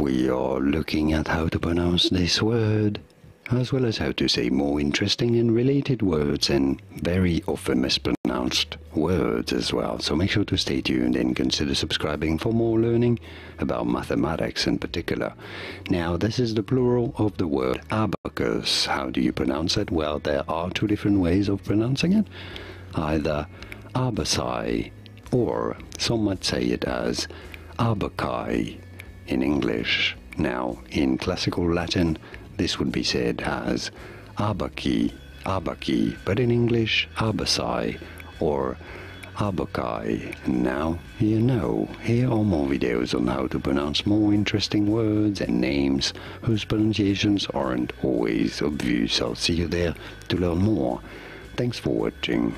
we are looking at how to pronounce this word, as well as how to say more interesting and related words and very often mispronounced words as well. So make sure to stay tuned and consider subscribing for more learning about mathematics in particular. Now, this is the plural of the word abacus. How do you pronounce it? Well, there are two different ways of pronouncing it. Either abacai or some might say it as abaci in English. Now, in classical Latin, this would be said as abaci, abaci, but in English, abaci or abaci. Now, you know, here are more videos on how to pronounce more interesting words and names whose pronunciations aren't always obvious. I'll see you there to learn more. Thanks for watching.